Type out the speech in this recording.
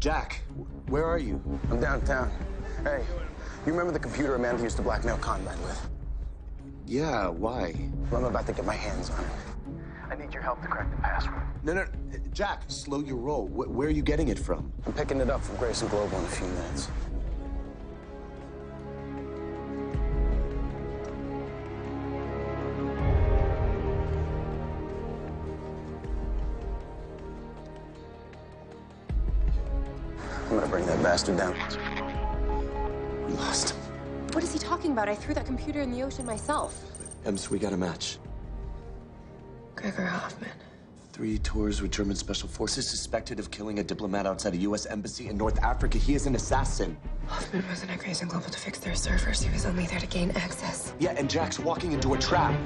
Jack, where are you? I'm downtown. Hey, you remember the computer Amanda used to blackmail Conrad with? Yeah, why? Well, I'm about to get my hands on it. I need your help to crack the password. No, no, Jack, slow your roll. Wh- where are you getting it from? I'm picking it up from Grayson Global in a few minutes. I'm gonna bring that bastard down. We lost him. What is he talking about? I threw that computer in the ocean myself. Ems, we got a match. Gregor Hoffman. Three tours with German special forces suspected of killing a diplomat outside a U.S. embassy in North Africa. He is an assassin. Hoffman wasn't at Grayson Global to fix their servers. He was only there to gain access. Yeah, and Jack's walking into a trap.